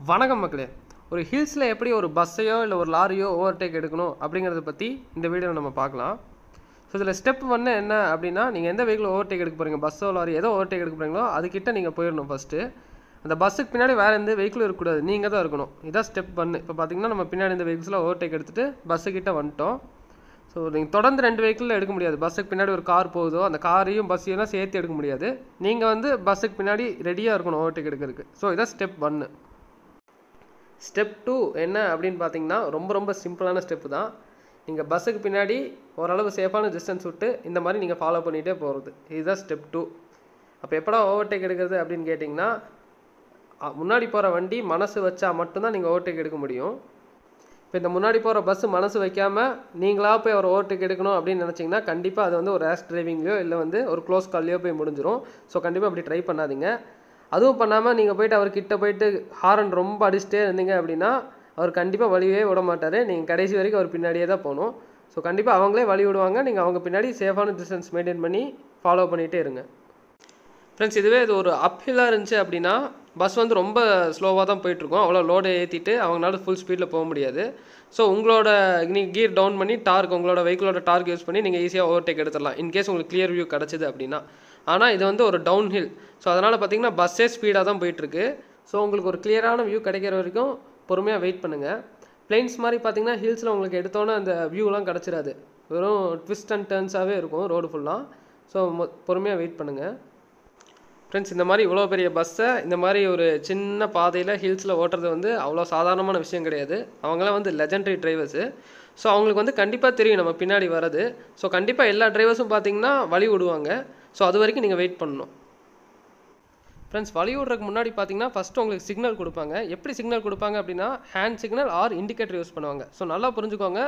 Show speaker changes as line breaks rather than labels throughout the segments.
வணக்கம் மக்களே. ஒரு ஹில்ஸில் எப்படி ஒரு பஸ்ஸையோ இல்லை ஒரு லாரியோ ஓவர்டேக் எடுக்கணும் அப்படிங்கிறத பற்றி இந்த வீடியோவில் நம்ம பார்க்கலாம். ஸோ இதில் ஸ்டெப் ஒன்று என்ன அப்படின்னா நீங்கள் எந்த வெஹிக்கிள் ஓவர்டேக் எடுக்க போகிறீங்க பஸ்ஸோ லாரி எதோ ஓவர்டேக் எடுக்க போகிறீங்களோ அதுக்கிட்ட நீங்கள் போயிடணும் ஃபஸ்ட்டு அந்த பஸ்ஸுக்கு பின்னாடி வேறு எந்த வெஹிக்கிளும் இருக்கக்கூடாது. நீங்கள் தான் இருக்கணும். இதான் ஸ்டெப் ஒன்று இப்போ பார்த்தீங்கன்னா நம்ம பின்னாடி இந்த வெஹிக்கிள்ஸில் ஓவர்டேக் எடுத்துகிட்டு பஸ்ஸுக்கிட்ட வந்துட்டோம். ஸோ நீங்கள் தொடர்ந்து ரெண்டு வெஹிக்கிளில் எடுக்க முடியாது. பஸ்ஸுக்கு பின்னாடி ஒரு கார் போகுதோ அந்த காரையும் பஸ்ஸையும் சேர்த்து எடுக்க முடியாது. நீங்கள் வந்து பஸ்ஸுக்கு பின்னாடி ரெடியாக இருக்கணும் ஓவர்டேக் எடுக்கிறதுக்கு. ஸோ இதான் ஸ்டெப் ஒன்று ஸ்டெப் டூ என்ன அப்படின்னு பார்த்தீங்கன்னா ரொம்ப ரொம்ப சிம்பிளான ஸ்டெப்பு தான். நீங்கள் பஸ்ஸுக்கு பின்னாடி ஓரளவு சேஃபான டிஸ்டன்ஸ் விட்டு இந்த மாதிரி நீங்கள் ஃபாலோ பண்ணிகிட்டே போகிறது இதுதான் ஸ்டெப் டூ அப்போ எப்படா ஓவர்டேக் எடுக்கிறது அப்படின்னு கேட்டிங்கன்னா முன்னாடி போகிற வண்டி மனசு வச்சா மட்டும்தான் நீங்கள் ஓவர்டேக் எடுக்க முடியும். இப்போ இந்த முன்னாடி போகிற பஸ்ஸு மனசு வைக்காமல் நீங்களாக போய் அவர் ஓவர்டேக் எடுக்கணும் அப்படின்னு நினச்சிங்கன்னா கண்டிப்பாக அது வந்து ஒரு ரேஷ் டிரைவிங்லையோ இல்லை வந்து ஒரு க்ளோஸ் கால்லையோ போய் முடிஞ்சிடும் ஸோ கண்டிப்பாக அப்படி ட்ரை பண்ணாதீங்க. அதுவும் பண்ணாமல் நீங்கள் போயிட்டு அவர்கிட்ட போயிட்டு ஹாரன் ரொம்ப அடிச்சுட்டே இருந்தீங்க அப்படின்னா அவர் கண்டிப்பாக வழியே விட மாட்டார். நீங்கள் கடைசி வரைக்கும் அவர் பின்னாடியே தான் போகணும். ஸோ கண்டிப்பாக அவங்களே வழி விடுவாங்க. நீங்கள் அவங்க பின்னாடி சேஃபான டிஸ்டன்ஸ் மெயின்டைன் பண்ணி ஃபாலோ பண்ணிகிட்டே இருங்க. ஃப்ரெண்ட்ஸ் இதுவே இது ஒரு அப்ஹில்லாக இருந்துச்சு அப்படின்னா பஸ் வந்து ரொம்ப ஸ்லோவாக தான் போயிட்டுருக்கும். அவ்வளோ லோடை ஏற்றிட்டு அவங்களால ஃபுல் ஸ்பீடில் போக முடியாது. ஸோ உங்களோட நீங்கள் கியர் டவுன் பண்ணி டார்க் உங்களோட வெஹிக்கிளோட டார்க் யூஸ் பண்ணி நீங்கள் ஈஸியாக ஓவர்டேக் எடுத்துடலாம். இன்கேஸ் உங்களுக்கு கிளியர் வியூ கிடச்சிது அப்படின்னா. ஆனால் இது வந்து ஒரு டவுன் ஹில் ஸோ அதனால் பார்த்தீங்கன்னா பஸ்ஸே ஸ்பீடாக தான் போயிட்டுருக்கு. ஸோ உங்களுக்கு ஒரு கிளியரான வியூ கிடைக்கிற வரைக்கும் பொறுமையாக வெயிட் பண்ணுங்கள் பிளெயின்ஸ் மாதிரி பார்த்தீங்கன்னா ஹில்ஸில் உங்களுக்கு எடுத்தோன்னே அந்த வியூலாம் கிடச்சிடாது வெறும் ட்விஸ்ட் அண்ட் டர்ன்ஸாகவே இருக்கும் ரோடு ஃபுல்லாக ஸோ பொறுமையாக வெயிட் பண்ணுங்கள் ஃப்ரெண்ட்ஸ் இந்த மாதிரி இவ்வளோ பெரிய பஸ்ஸை இந்த மாதிரி ஒரு சின்ன பாதையில் ஹில்ஸில் ஓட்டுறது வந்து அவ்வளோ சாதாரணமான விஷயம் கிடையாது. அவங்களாம் வந்து லெஜண்டரி டிரைவர்ஸு ஸோ அவங்களுக்கு வந்து கண்டிப்பாக தெரியும் நம்ம பின்னாடி வர்றது. ஸோ கண்டிப்பாக எல்லா டிரைவர்ஸும் பார்த்தீங்கன்னா வழி விடுவாங்க. ஸோ அது வரைக்கும் நீங்கள் வெயிட் பண்ணணும். ஃப்ரெண்ட்ஸ் வழி விடுறதுக்கு முன்னாடி பார்த்தீங்கன்னா ஃபஸ்ட்டு உங்களுக்கு சிக்னல் கொடுப்பாங்க. எப்படி சிக்னல் கொடுப்பாங்க அப்படின்னா hand signal or indicator use பண்ணுவாங்க. ஸோ நல்லா புரிஞ்சுக்கோங்க.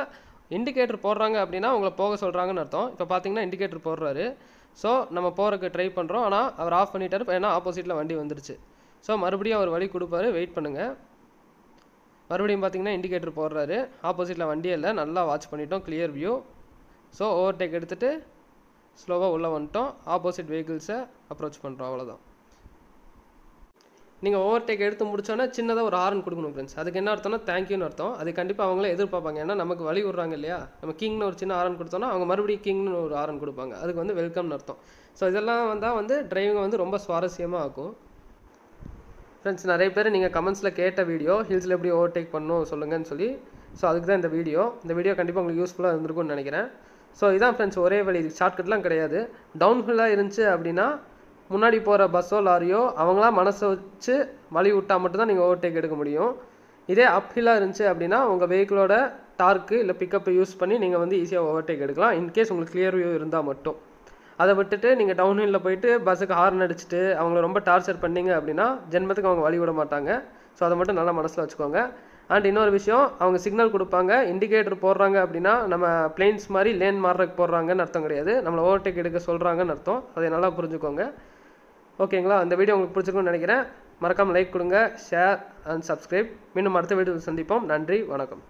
இண்டிகேட்டர் போடுறாங்க அப்படின்னா உங்களை போக சொல்கிறாங்கன்னு அர்த்தம். இப்போ பார்த்தீங்கன்னா இண்டிகேட்டர் போடுறாரு. ஸோ நம்ம போகிறக்கு ட்ரை பண்ணுறோம் ஆனால் அவர் ஆஃப் பண்ணிட்டாரு. ஏன்னா ஆப்போசிட்டில் வண்டி வந்துடுச்சு ஸோ மறுபடியும் அவர் வழி கொடுப்பாரு. வெயிட் பண்ணுங்கள் மறுபடியும் பார்த்தீங்கன்னா இண்டிகேட்டர் போடுறாரு. ஆப்போசிட்டில் வண்டியே இல்லை. நல்லா வாட்ச் பண்ணிட்டோம். கிளியர் வியூ ஸோ ஓவர்டேக் எடுத்துகிட்டு ஸ்லோவாக உள்ளே வந்துட்டோம். ஆப்போசிட் வெஹிக்கிள்ஸை அப்ரோச் பண்ணுறோம் அவ்வளோதான் நீங்கள் ஓவர்டேக் எடுத்து முடிச்சோன்னா சின்னதாக ஒரு ஹாரன் கொடுக்கணும் ஃப்ரெண்ட்ஸ் அதுக்கு என்ன அர்த்தம்னா தேங்க்யூன்னு அர்த்தம். அது கண்டிப்பாக அவங்களே எதிர்பார்ப்பாங்க. ஏன்னா நமக்கு வழி விடுறாங்க இல்லையா? நம்ம கிங்னு ஒரு சின்ன ஹாரன் கொடுத்தோன்னா அவங்க மறுபடியும் கிங்னு ஒரு ஹாரன் கொடுப்பாங்க. அதுக்கு வந்து வெல்கம்னு அர்த்தம். ஸோ இதெல்லாம் வந்தால் வந்து டிரைவிங்கை வந்து ரொம்ப சுவாரஸ்யமாக ஆக்கும். ஃப்ரெண்ட்ஸ் நிறைய பேர் நீங்கள் கமெண்ட்ஸில் கேட்ட வீடியோ ஹில்ஸில் எப்படி ஓவர்டேக் பண்ணணும் சொல்லுங்கன்னு சொல்லி ஸோ அதுக்கு தான் இந்த வீடியோ இந்த வீடியோ கண்டிப்பாக உங்களுக்கு யூஸ்ஃபுல்லாக இருந்திருக்கும்னு நினைக்கிறேன். ஸோ இதான் ஃப்ரெண்ட்ஸ் ஒரே வழி. ஷார்ட்கட்லாம் கிடையாது. டவுன்ஹில்லாக இருந்துச்சு அப்படின்னா முன்னாடி போகிற பஸ்ஸோ லாரியோ அவங்களாம் மனசை வச்சு வழி விட்டால் மட்டும்தான் நீங்கள் ஓவர்டேக் எடுக்க முடியும். இதே அப்ஹிலாக இருந்துச்சு அப்படின்னா உங்கள் வெஹிக்கிளோட டார்க்கு இல்லை பிக்கப்பை யூஸ் பண்ணி நீங்கள் வந்து ஈஸியாக ஓவர்டேக் எடுக்கலாம். இன்கேஸ் உங்களுக்கு கிளியர் வியூ இருந்தால் மட்டும். அதை விட்டுட்டு நீங்கள் டவுன் ஹில்லில் போயிட்டு பஸ்ஸுக்கு ஹார்ன் அடிச்சுட்டு அவங்கள ரொம்ப டார்ச்சர் பண்ணீங்க அப்படின்னா ஜென்மத்துக்கு அவங்க வழி விட மாட்டாங்க. ஸோ அதை மட்டும் நல்லா மனசில் வச்சுக்கோங்க. அண்ட் இன்னொரு விஷயம் அவங்க சிக்னல் கொடுப்பாங்க இண்டிகேட்டர் போடுறாங்க அப்படின்னா நம்ம பிளெயின்ஸ் மாதிரி லேன் மாறுறதுக்கு போடுறாங்கன்னு அர்த்தம் கிடையாது. நம்மளை ஓவர்டேக் எடுக்க சொல்கிறாங்கன்னு அர்த்தம். அதை நல்லா புரிஞ்சுக்கோங்க. ஓகேங்களா? அந்த வீடியோ உங்களுக்கு பிடிச்சிருக்கும்னு நினைக்கிறேன். மறக்காமல் லைக் கொடுங்க ஷேர் அண்ட் சப்ஸ்கிரைப் மீண்டும் அடுத்த வீடியோவில் சந்திப்போம். நன்றி வணக்கம்.